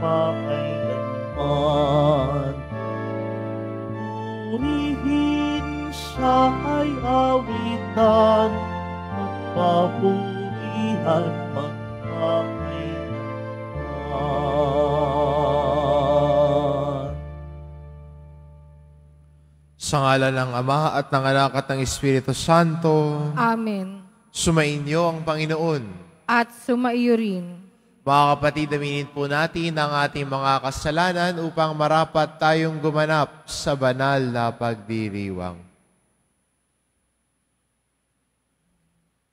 magpakailanman. Purihin siya ay awitan, magpapurihan magpakailanman. Sa ngala ng Ama at ng Anak at ng Espiritu Santo, Amen. sumainyo ang Panginoon. At sumaiyo rin. Mga kapatid, aminin po natin ang ating mga kasalanan upang marapat tayong gumanap sa banal na pagdiriwang.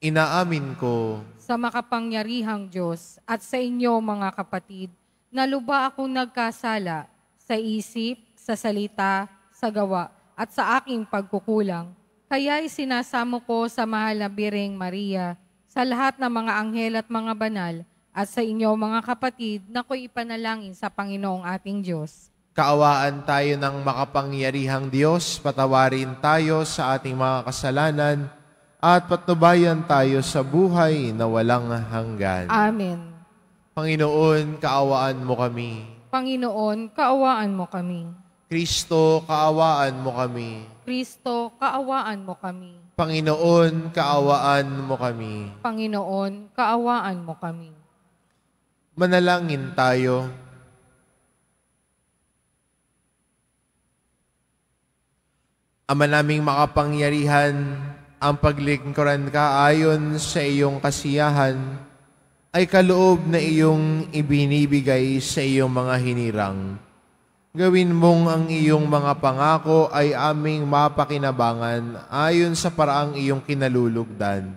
Inaamin ko sa makapangyarihang Diyos at sa inyo mga kapatid, na luba akong nagkasala sa isip, sa salita, sa gawa, at sa aking pagkukulang. Kaya isinasamo ko sa mahal na Bireng Maria, sa lahat ng mga anghel at mga banal, at sa inyo mga kapatid na ko'y ipanalangin sa Panginoong ating Diyos. kaawaan tayo ng makapangyarihang Diyos, patawarin tayo sa ating mga kasalanan, at patnubayan tayo sa buhay na walang hanggan. Amen. Panginoon, kaawaan mo kami. Panginoon, kaawaan mo kami. Kristo, kaawaan mo kami. Kristo, kaawaan mo kami. Panginoon, kaawaan mo kami. Panginoon, kaawaan mo kami. Manalangin tayo. Ama naming makapangyarihan, ang paglingkuran ka ayon sa iyong kasiyahan ay kaloob na iyong ibinibigay sa iyong mga hinirang. Gawin mong ang iyong mga pangako ay aming mapakinabangan ayon sa paraang iyong kinalulugdan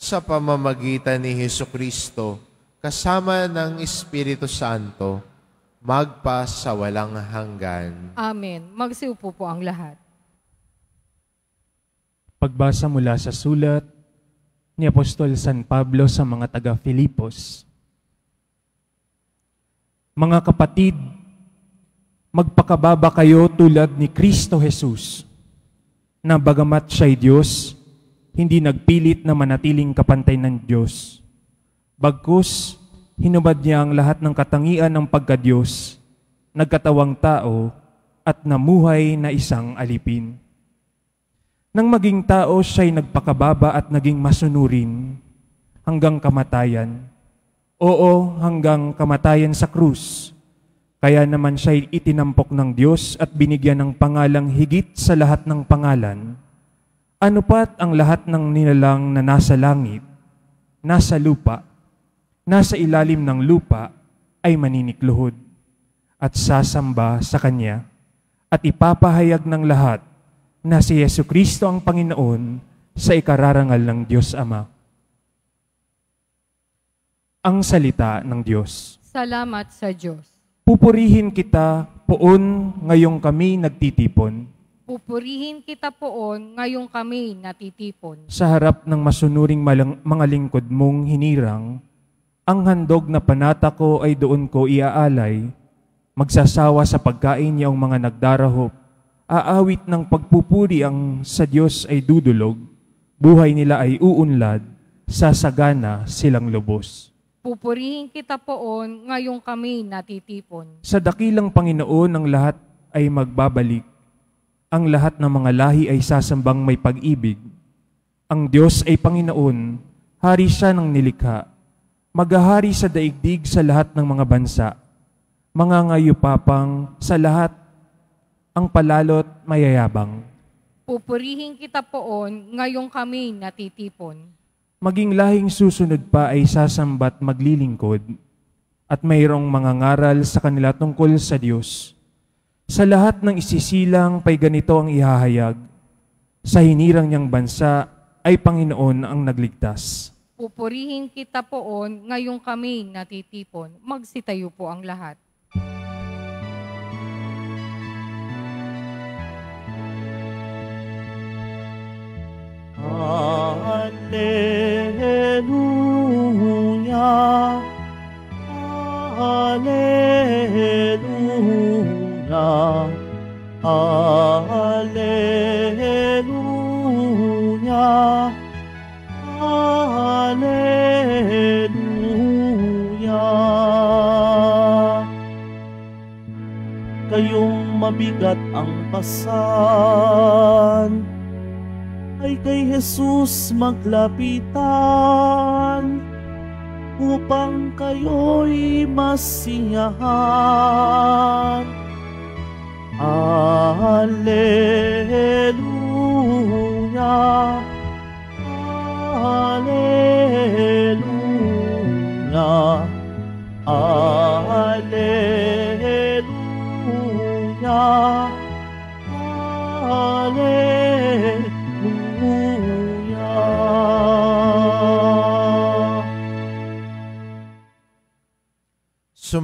sa pamamagitan ni Heso Kristo kasama ng Espiritu Santo magpa sa walang hanggan. Amen. Magsiupo po ang lahat. Pagbasa mula sa sulat ni Apostol San Pablo sa mga taga-Filipos. Mga kapatid, magpakababa kayo tulad ni Kristo Jesus, na bagamat siya'y Diyos, hindi nagpilit na manatiling kapantay ng Diyos. Bagkus, hinubad niya ang lahat ng katangian ng pagka-Diyos, nagkatawang tao, at namuhay na isang alipin. Nang maging tao, siya'y nagpakababa at naging masunurin hanggang kamatayan. Oo, hanggang kamatayan sa krus. Kaya naman siya'y itinampok ng Diyos at binigyan ng pangalang higit sa lahat ng pangalan. Ano pat ang lahat ng nilalang na nasa langit, nasa lupa, nasa ilalim ng lupa ay maninikluhod at sasamba sa Kanya at ipapahayag ng lahat na si Yesu Kristo ang Panginoon sa ikararangal ng Diyos Ama. Ang salita ng Diyos. Salamat sa Diyos. Pupurihin kita poon ngayong kami nagtitipon Pupurihin kita poon ngayong kami natitipon. sa harap ng masunuring malang, mga lingkod mong hinirang. Ang handog na panata ko ay doon ko iaalay. Magsasawa sa pagkain niya ang mga nagdarahop. Aawit ng pagpupuri ang sa Diyos ay dudulog. Buhay nila ay uunlad. Sasagana silang lubos. Pupurihin kita poon ngayong kami natitipon. Sa dakilang Panginoon ang lahat ay magbabalik. Ang lahat ng mga lahi ay sasambang may pag-ibig. Ang Diyos ay Panginoon, hari siya ng nilikha. Maghahari sa daigdig sa lahat ng mga bansa. Mga ngayupapang sa lahat ang palalot mayayabang. Pupurihin kita poon ngayong kami natitipon. Maging lahing susunod pa ay sasambat maglilingkod at mayroong mga ngaral sa kanila tungkol sa Diyos. Sa lahat ng isisilang pay ganito ang ihahayag. Sa hinirang niyang bansa ay Panginoon ang nagligtas. Pupurihin kita poon ngayong kami natitipon. Magsitayo po ang lahat. Alleluia. Alleluia. Alleluia. Kayong mabigat ang pasan, ay kay Jesus maglapitan upang kayo'y masiyahan. Alleluia,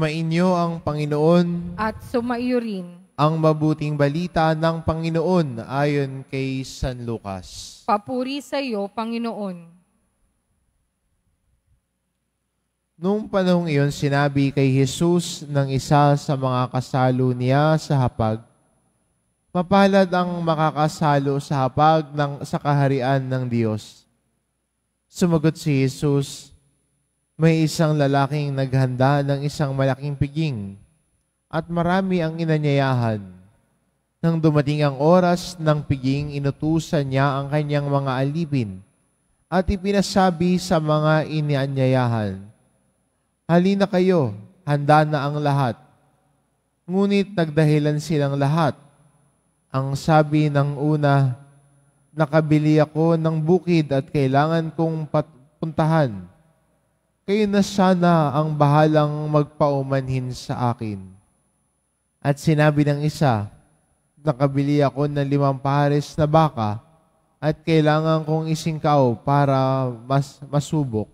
Sumainyo ang Panginoon, At sumaiyo rin. ang mabuting balita ng Panginoon ayon kay San Lucas. Papuri sa iyo, Panginoon. Noong panahong iyon, sinabi kay Jesus ng isa sa mga kasalo niya sa hapag, Mapalad ang makakasalo sa hapag ng, sa kaharian ng Diyos. Sumagot si Jesus, May isang lalaking naghanda ng isang malaking piging at marami ang inanyayahan. Nang dumating ang oras ng piging, inutusan niya ang kanyang mga alipin at ipinasabi sa mga inianyayahan, Halina kayo, handa na ang lahat. Ngunit nagdahilan silang lahat. Ang sabi ng una, nakabili ako ng bukid at kailangan kong puntahan. Kayo na sana ang bahalang magpaumanhin sa akin. At sinabi ng isa, nakabili ako ng limang pares na baka at kailangan kong isingkaw para mas masubok.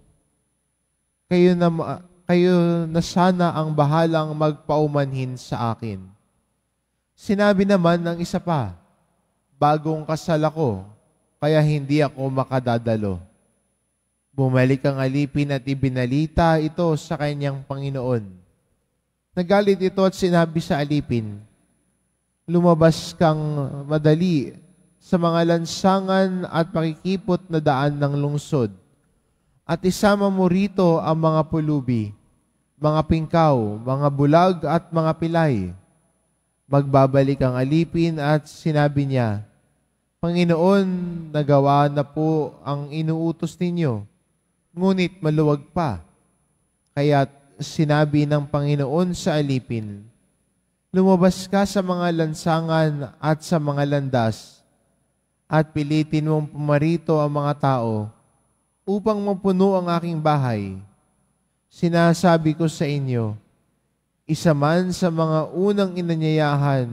Kayo na, kayo na sana ang bahalang magpaumanhin sa akin. Sinabi naman ng isa pa, bagong kasal ako, kaya hindi ako makadadalo. Bumalik ang alipin at ibinalita ito sa kanyang Panginoon. Nagalit ito at sinabi sa alipin, Lumabas kang madali sa mga lansangan at pakikipot na daan ng lungsod at isama mo rito ang mga pulubi, mga pingkaw, mga bulag at mga pilay. Magbabalik ang alipin at sinabi niya, Panginoon, nagawa na po ang inuutos ninyo, ngunit maluwag pa. Kaya sinabi ng Panginoon sa alipin, Lumabas ka sa mga lansangan at sa mga landas at pilitin mong pumarito ang mga tao upang mapuno ang aking bahay. Sinasabi ko sa inyo, isa man sa mga unang inanyayahan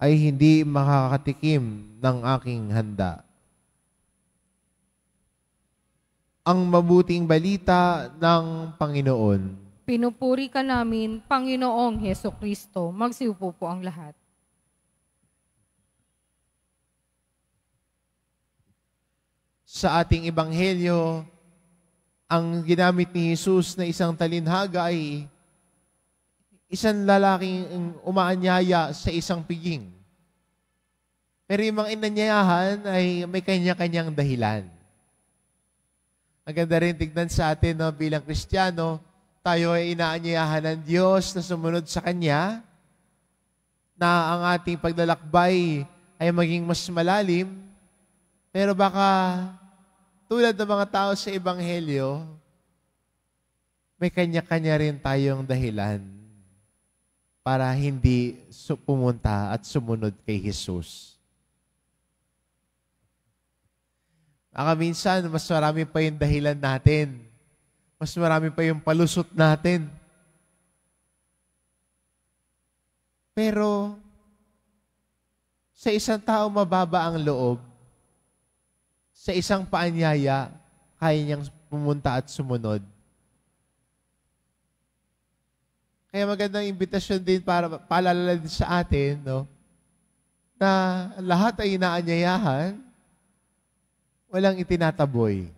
ay hindi makakatikim ng aking handa. Ang mabuting balita ng Panginoon. Pinupuri ka namin, Panginoong Heso Kristo. Magsiupo po ang lahat. Sa ating ebanghelyo, ang ginamit ni Jesus na isang talinhaga ay isang lalaking umaanyaya sa isang piging. Pero yung mga inanyayahan ay may kanya-kanyang dahilan. Ang ganda rin tignan sa atin no, bilang Kristiyano, tayo ay inaanyayahan ng Diyos na sumunod sa Kanya, na ang ating paglalakbay ay maging mas malalim, pero baka tulad ng mga tao sa Ebanghelyo, may kanya-kanya rin tayong dahilan para hindi pumunta at sumunod kay Jesus. Baka minsan, mas marami pa yung dahilan natin. Mas marami pa yung palusot natin. Pero, sa isang tao mababa ang loob, sa isang paanyaya, kaya niyang pumunta at sumunod. Kaya magandang imbitasyon din para paalala din sa atin, no? Na lahat ay inaanyayahan, walang itinataboy.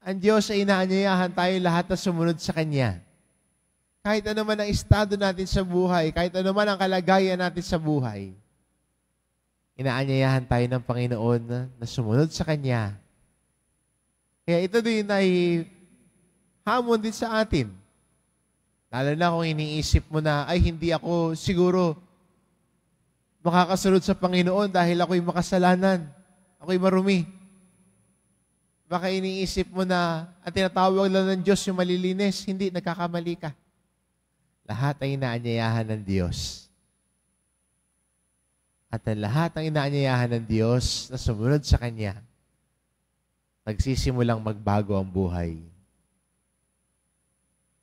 Ang Diyos ay inaanyayahan tayo lahat na sumunod sa Kanya. Kahit ano man ang estado natin sa buhay, kahit ano man ang kalagayan natin sa buhay, inaanyayahan tayo ng Panginoon na, sumunod sa Kanya. Kaya ito din ay hamon din sa atin Lalo na kung iniisip mo na, ay hindi ako siguro makakasunod sa Panginoon dahil ako'y makasalanan. Ako'y marumi. Baka iniisip mo na ang tinatawag lang ng Diyos yung malilinis. Hindi, nagkakamali ka. Lahat ay inaanyayahan ng Diyos. At ang lahat ng inaanyayahan ng Diyos na sumunod sa Kanya, nagsisimulang magbago ang buhay.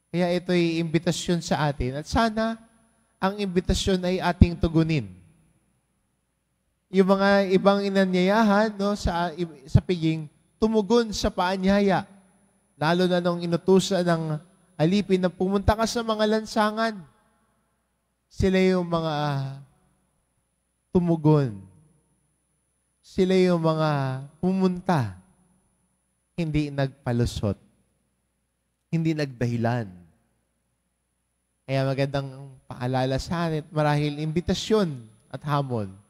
Kaya ito'y imbitasyon sa atin at sana ang imbitasyon ay ating tugunin. Yung mga ibang inanyayahan no, sa, sa piging, tumugon sa paanyaya. Lalo na nung inutusan ng alipin na pumunta ka sa mga lansangan. Sila yung mga tumugon. Sila yung mga pumunta. Hindi nagpalusot. Hindi nagdahilan. Kaya magandang paalala sa atin, marahil imbitasyon at hamon.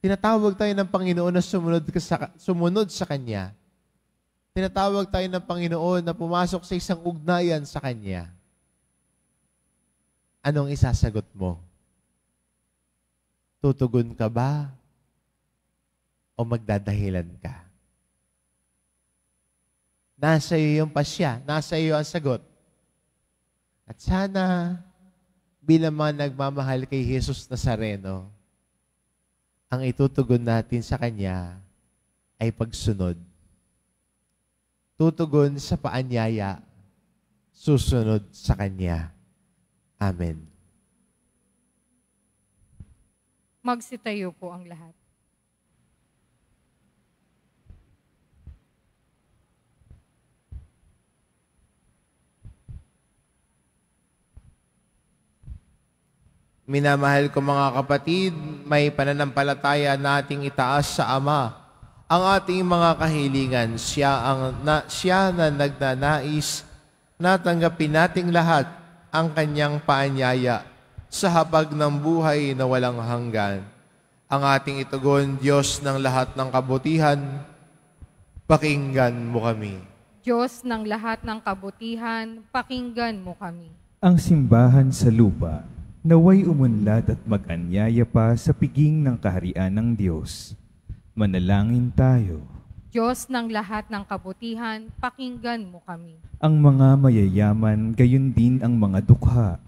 Tinatawag tayo ng Panginoon na sumunod sa, sumunod sa Kanya. Tinatawag tayo ng Panginoon na pumasok sa isang ugnayan sa Kanya. Anong isasagot mo? Tutugon ka ba? O magdadahilan ka? Nasa iyo yung pasya. Nasa iyo ang sagot. At sana, bilang mga nagmamahal kay Jesus Nazareno, ang itutugon natin sa Kanya ay pagsunod. Tutugon sa paanyaya, susunod sa Kanya. Amen. Magsitayo po ang lahat. Minamahal ko mga kapatid, may pananampalataya nating itaas sa Ama ang ating mga kahilingan. Siya, ang, na, siya na nagnanais na tanggapin nating lahat ang kanyang paanyaya sa habag ng buhay na walang hanggan. Ang ating itugon, Diyos ng lahat ng kabutihan, pakinggan mo kami. Diyos ng lahat ng kabutihan, pakinggan mo kami. Ang simbahan sa lupa, naway umunlad at mag-anyaya pa sa piging ng kaharian ng Diyos. Manalangin tayo. Diyos ng lahat ng kabutihan, pakinggan mo kami. Ang mga mayayaman, gayon din ang mga dukha.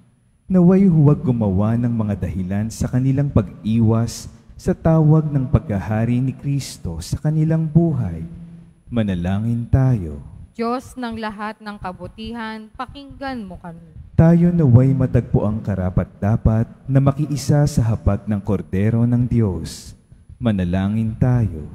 Naway huwag gumawa ng mga dahilan sa kanilang pag-iwas sa tawag ng pagkahari ni Kristo sa kanilang buhay. Manalangin tayo. Diyos ng lahat ng kabutihan, pakinggan mo kami. Tayo naway matagpo ang karapat-dapat na makiisa sa hapag ng kordero ng Diyos. Manalangin tayo.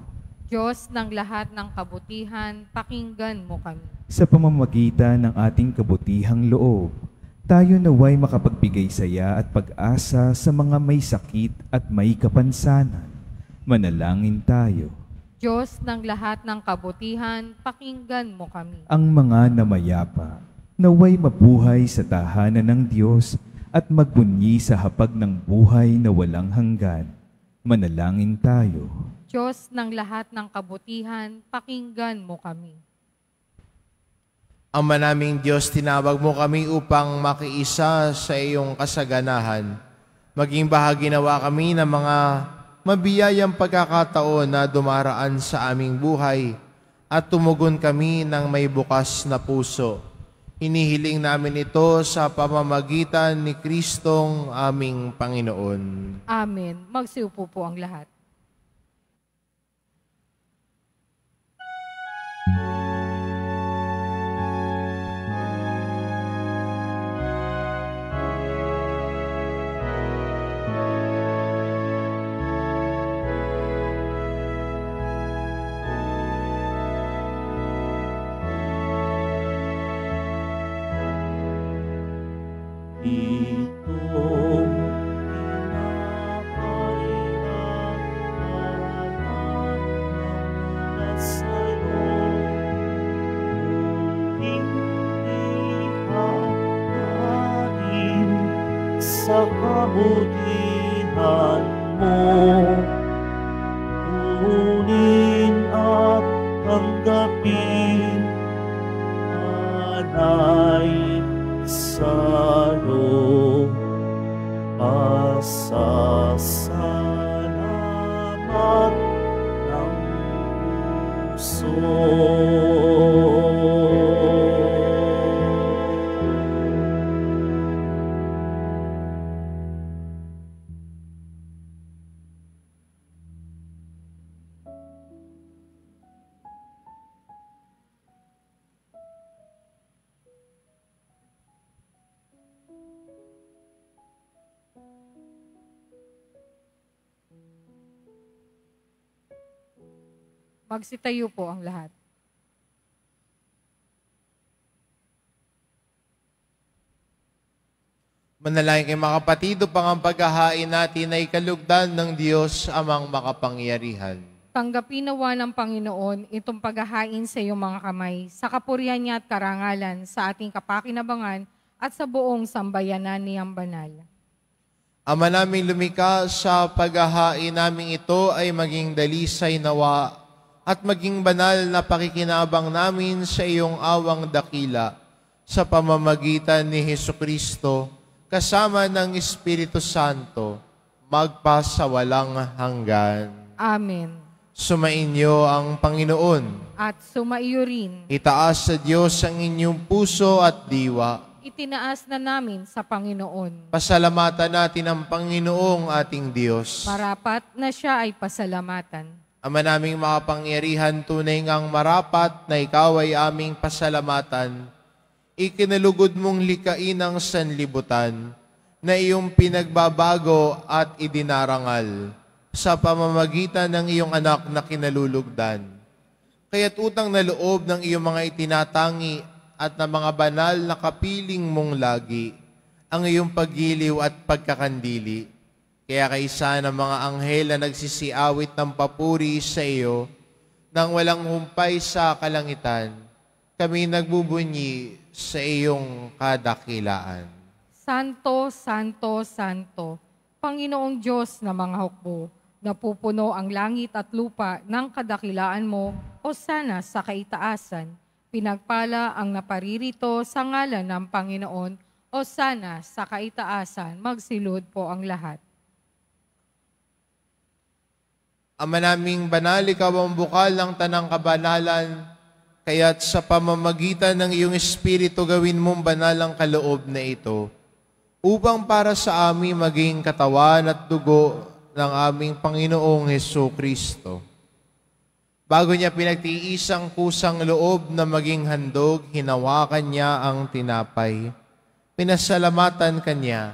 Diyos ng lahat ng kabutihan, pakinggan mo kami. Sa pamamagitan ng ating kabutihang loob, tayo naway makapagbigay saya at pag-asa sa mga may sakit at may kapansanan. Manalangin tayo. Diyos ng lahat ng kabutihan, pakinggan mo kami. Ang mga namayapa, naway mabuhay sa tahanan ng Diyos at magbunyi sa hapag ng buhay na walang hanggan. Manalangin tayo. Diyos ng lahat ng kabutihan, pakinggan mo kami. Ama naming Diyos, tinawag mo kami upang makiisa sa iyong kasaganahan. Maging bahagi nawa kami ng mga mabiyayang pagkakataon na dumaraan sa aming buhay at tumugon kami ng may bukas na puso. Inihiling namin ito sa pamamagitan ni Kristong aming Panginoon. Amen. Magsiupo po ang lahat. Magsitayo po ang lahat. Manalangin kay mga kapatid upang ang paghahain natin ay kalugdan ng Diyos amang makapangyarihan. Tanggapin nawa ng Panginoon itong paghahain sa iyong mga kamay, sa kapurihan niya at karangalan, sa ating kapakinabangan at sa buong sambayanan niyang banal. Ama naming lumika sa paghahain namin ito ay maging dalisay nawa at maging banal na pakikinabang namin sa iyong awang dakila sa pamamagitan ni Heso Kristo kasama ng Espiritu Santo magpasawalang hanggan. Amen. Sumainyo ang Panginoon. At sumaiyo rin, Itaas sa Diyos ang inyong puso at diwa. itinaas na namin sa Panginoon. Pasalamatan natin ang Panginoong ating Diyos. Marapat na siya ay pasalamatan. Ama naming makapangyarihan, tunay ngang marapat na ikaw ay aming pasalamatan. Ikinalugod mong likain ang sanlibutan na iyong pinagbabago at idinarangal sa pamamagitan ng iyong anak na kinalulugdan. Kaya't utang na loob ng iyong mga itinatangi at ng mga banal na kapiling mong lagi ang iyong paggiliw at pagkakandili. Kaya kaisa ng mga anghel na nagsisiawit ng papuri sa iyo nang walang humpay sa kalangitan, kami nagbubunyi sa iyong kadakilaan. Santo, Santo, Santo, Panginoong Diyos na mga hukbo, napupuno ang langit at lupa ng kadakilaan mo o sana sa kaitaasan. Pinagpala ang naparirito sa ngalan ng Panginoon o sana sa kaitaasan. Magsilod po ang lahat. Ama naming banal, ikaw ang bukal ng tanang kabanalan, kaya't sa pamamagitan ng iyong Espiritu gawin mong banal ang kaloob na ito, upang para sa amin maging katawan at dugo ng aming Panginoong Heso Kristo. Bago niya pinagtiis ang kusang loob na maging handog, hinawakan niya ang tinapay. Pinasalamatan kanya.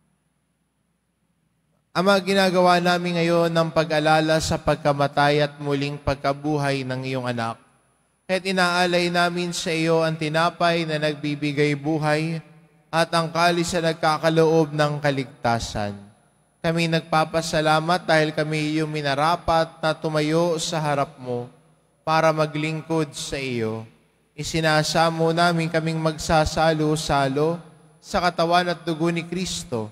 Ama, ginagawa namin ngayon ng pag-alala sa pagkamatay at muling pagkabuhay ng iyong anak. Kahit inaalay namin sa iyo ang tinapay na nagbibigay buhay at ang kalis na nagkakaloob ng kaligtasan. Kami nagpapasalamat dahil kami iyong minarapat na tumayo sa harap mo para maglingkod sa iyo. Isinasamo namin kaming magsasalo-salo sa katawan at dugo ni Kristo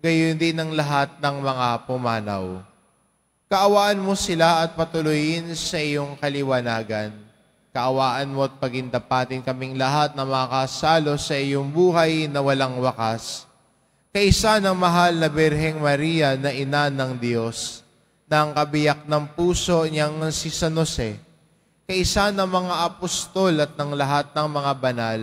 gayon din ang lahat ng mga pumanaw. Kaawaan mo sila at patuloyin sa iyong kaliwanagan. Kaawaan mo at pagindapatin kaming lahat na makasalo sa iyong buhay na walang wakas. Kaisa ng mahal na Birheng Maria na ina ng Diyos, na ang kabiyak ng puso niyang si San Jose, kaisa ng mga apostol at ng lahat ng mga banal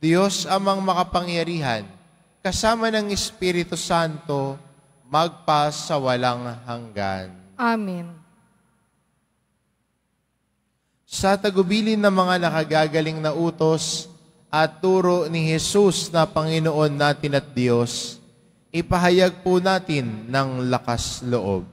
Diyos amang makapangyarihan, kasama ng Espiritu Santo, magpas sa walang hanggan. Amen. Sa tagubilin ng mga nakagagaling na utos at turo ni Jesus na Panginoon natin at Diyos, ipahayag po natin ng lakas loob.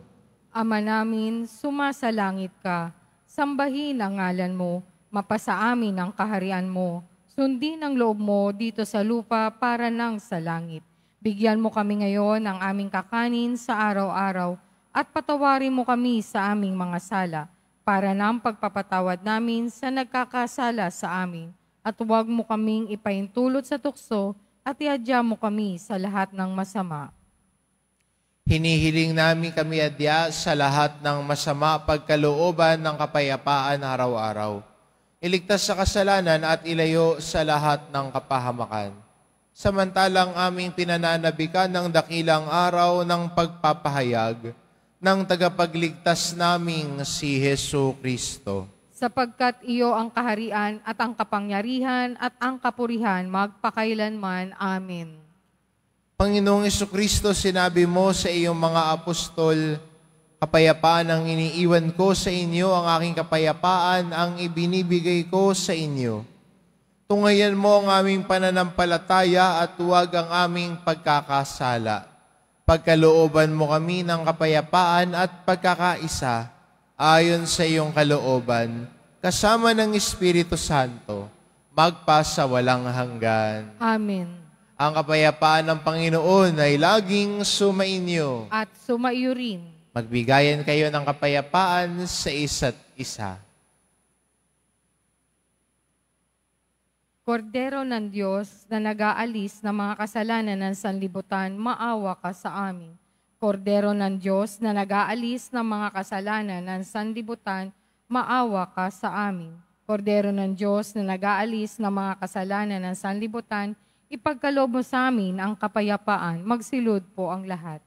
Ama namin, sumasalangit ka. Sambahin ang ngalan mo. Mapasa amin ang kaharian mo. Sundin ang loob mo dito sa lupa para nang sa langit. Bigyan mo kami ngayon ng aming kakanin sa araw-araw at patawarin mo kami sa aming mga sala para ng pagpapatawad namin sa nagkakasala sa amin. At huwag mo kaming ipaintulot sa tukso at iadya mo kami sa lahat ng masama. Hinihiling namin kami adya sa lahat ng masama pagkalooban ng kapayapaan araw-araw. Iligtas sa kasalanan at ilayo sa lahat ng kapahamakan. Samantalang aming pinananabikan ng dakilang araw ng pagpapahayag ng tagapagligtas naming si Heso Kristo. sapagkat iyo ang kaharian at ang kapangyarihan at ang kapurihan magpakailanman. Amen. Panginoong Kristo, sinabi mo sa iyong mga apostol, kapayapaan ang iniiwan ko sa inyo, ang aking kapayapaan ang ibinibigay ko sa inyo. Tungayan mo ang aming pananampalataya at huwag ang aming pagkakasala. Pagkalooban mo kami ng kapayapaan at pagkakaisa ayon sa iyong kalooban, kasama ng Espiritu Santo, magpasa walang hanggan. Amen. Ang kapayapaan ng Panginoon ay laging sumainyo. At sumaiyo rin. Magbigayan kayo ng kapayapaan sa isa't isa. Kordero ng Diyos na nag-aalis ng mga kasalanan ng sanlibutan, maawa ka sa amin. Kordero ng Diyos na nag-aalis ng mga kasalanan ng sanlibutan, maawa ka sa amin. Kordero ng Diyos na nag-aalis ng mga kasalanan ng sanlibutan, ipagkaloob mo sa amin ang kapayapaan. Magsilod po ang lahat.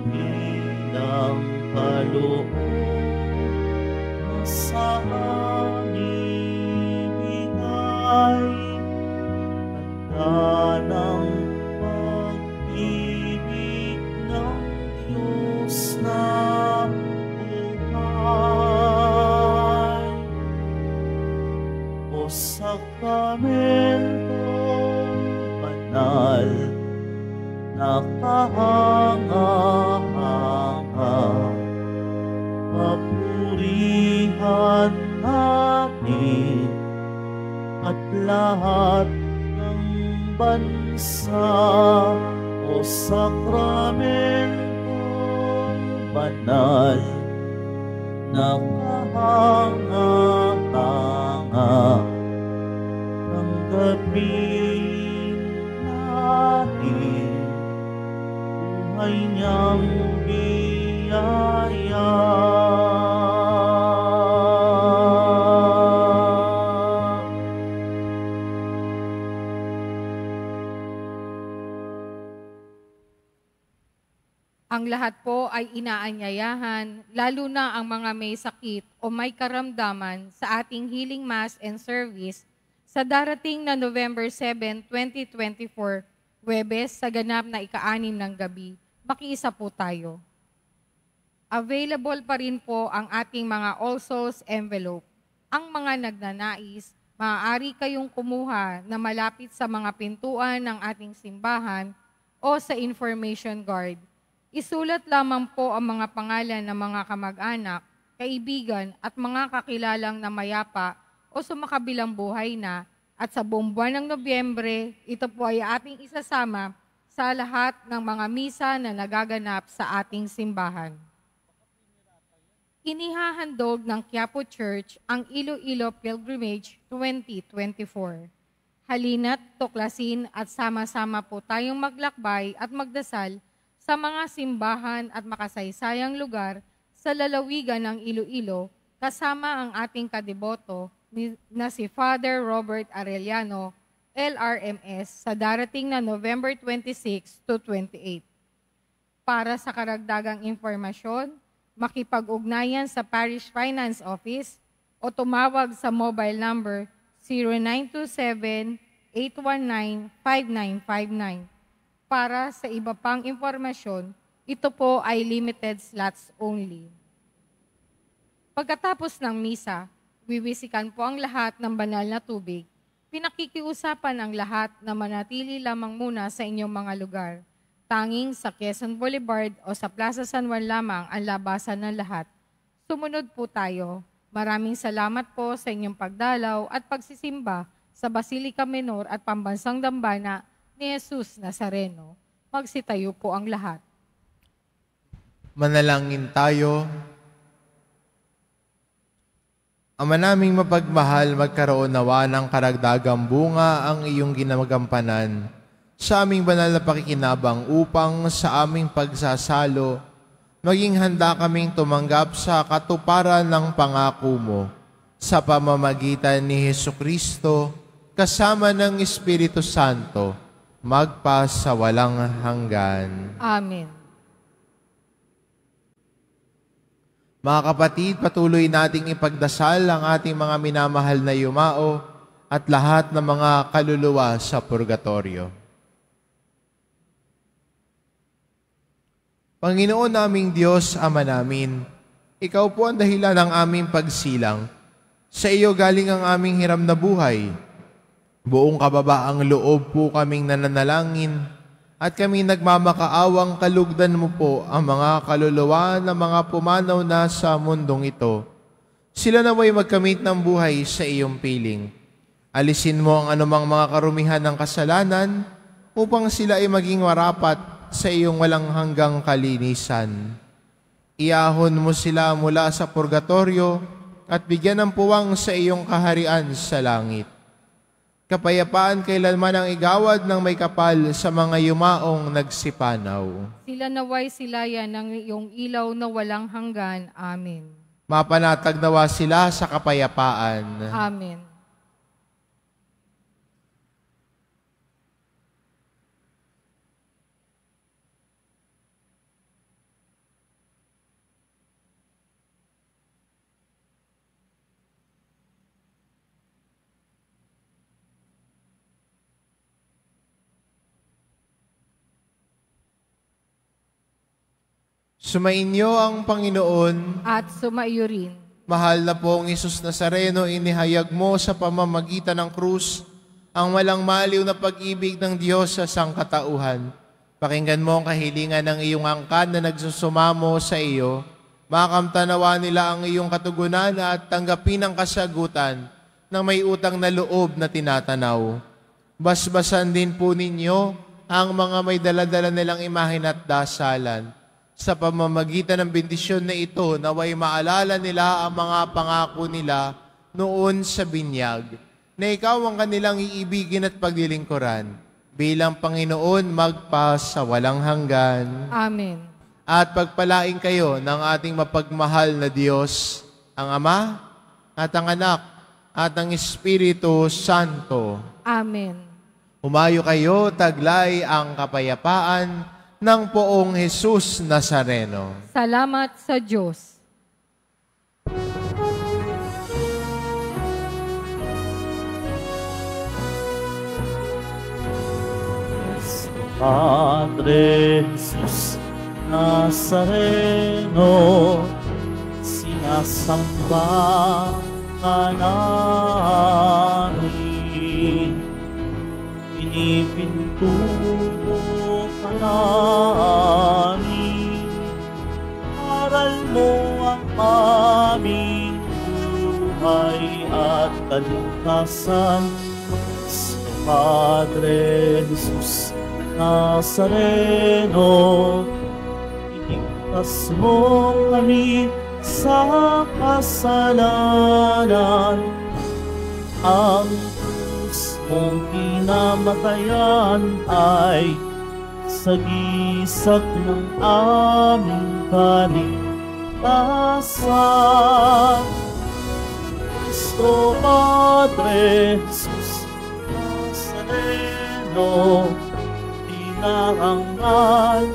ng kaloob sa aming ikay. Lahat ng bansa o sakramentong banal na kahanga-hanga tanggapin natin. Buhay niyang Ang lahat po ay inaanyayahan, lalo na ang mga may sakit o may karamdaman sa ating healing mass and service sa darating na November 7, 2024, Webes sa ganap na ika-anim ng gabi. Makiisa po tayo. Available pa rin po ang ating mga All Souls envelope. Ang mga nagnanais, maaari kayong kumuha na malapit sa mga pintuan ng ating simbahan o sa information guard. Isulat lamang po ang mga pangalan ng mga kamag-anak, kaibigan at mga kakilalang na mayapa o sumakabilang buhay na at sa buong buwan ng Nobyembre, ito po ay ating isasama sa lahat ng mga misa na nagaganap sa ating simbahan. Inihahandog ng Quiapo Church ang Iloilo Pilgrimage 2024. Halina't tuklasin at sama-sama po tayong maglakbay at magdasal sa mga simbahan at makasaysayang lugar sa lalawigan ng Iloilo kasama ang ating kadeboto na si Father Robert Arellano, LRMS, sa darating na November 26 to 28. Para sa karagdagang informasyon, makipag-ugnayan sa Parish Finance Office o tumawag sa mobile number 0927-819-5959. Para sa iba pang informasyon, ito po ay limited slots only. Pagkatapos ng misa, wiwisikan po ang lahat ng banal na tubig. Pinakikiusapan ang lahat na manatili lamang muna sa inyong mga lugar. Tanging sa Quezon Boulevard o sa Plaza San Juan lamang ang labasan ng lahat. Sumunod po tayo. Maraming salamat po sa inyong pagdalaw at pagsisimba sa Basilica Menor at Pambansang Dambana ni Jesus Nazareno. Magsitayo po ang lahat. Manalangin tayo. Ama naming mapagmahal, magkaroon nawa ng karagdagang bunga ang iyong ginamagampanan sa aming banal na pakikinabang upang sa aming pagsasalo, maging handa kaming tumanggap sa katuparan ng pangako mo sa pamamagitan ni Heso Kristo kasama ng Espiritu Santo magpa sa walang hanggan. Amen. Mga kapatid, patuloy nating ipagdasal ang ating mga minamahal na yumao at lahat ng mga kaluluwa sa purgatorio. Panginoon naming Diyos, Ama namin, Ikaw po ang dahilan ng aming pagsilang. Sa iyo galing ang aming hiram na buhay. Buong kababaang loob po kaming nananalangin at kami nagmamakaawang kalugdan mo po ang mga kaluluwa na mga pumanaw na sa mundong ito. Sila naway magkamit ng buhay sa iyong piling. Alisin mo ang anumang mga karumihan ng kasalanan upang sila ay maging marapat sa iyong walang hanggang kalinisan. Iahon mo sila mula sa purgatorio at bigyan ng puwang sa iyong kaharian sa langit. Kapayapaan kailanman ang igawad ng may kapal sa mga yumaong nagsipanaw. Sila naway silayan ng iyong ilaw na walang hanggan. Amen. Mapanatag nawa sila sa kapayapaan. Amen. Sumainyo ang Panginoon, At sumaiyo rin. mahal na pong Isus Nazareno, inihayag mo sa pamamagitan ng krus ang walang maliw na pag-ibig ng Diyos sa sangkatauhan. Pakinggan mo ang kahilingan ng iyong angkan na nagsusumamo sa iyo. Makamtanawa nila ang iyong katugunan at tanggapin ang kasagutan ng may utang na loob na tinatanaw. Basbasan din po ninyo ang mga may daladala nilang imahin at dasalan. Sa pamamagitan ng bendisyon na ito, naway maalala nila ang mga pangako nila noon sa binyag, na ikaw ang kanilang iibigin at paglilingkuran bilang Panginoon magpa sa walang hanggan. Amen. At pagpalain kayo ng ating mapagmahal na Diyos, ang Ama, at ang Anak, at ang Espiritu Santo. Amen. Humayo kayo, taglay ang kapayapaan ng poong Jesus Nazareno. Salamat sa Diyos. Padre Jesus Nazareno, sinasamba ka namin. Pinipintubo ka namin. Aral mo ang aming buhay at kaligtasan. Si Padre Jesus Nazareno, iligtas mo kami sa kasalanan. Ang krus mong pinamatayan ay sagisag ng aming kaligtasan. Kristo Padre Jesus Nazareno, inarangal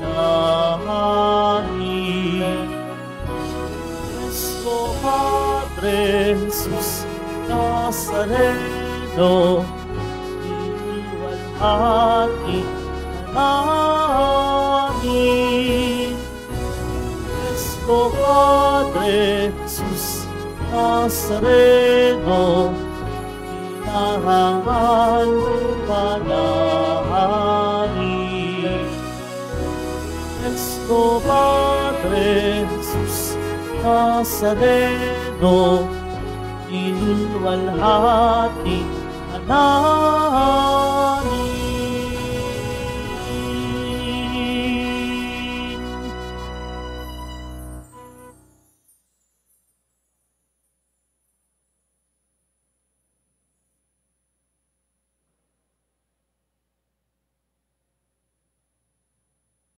panahani. Kristo Padre Jesus Nazareno, iniwalhati namin. Kristo Padre Jesus Nazareno, inarangal panahani. Cristo Padre Jesus Nazareno, iniwalhati ka namin.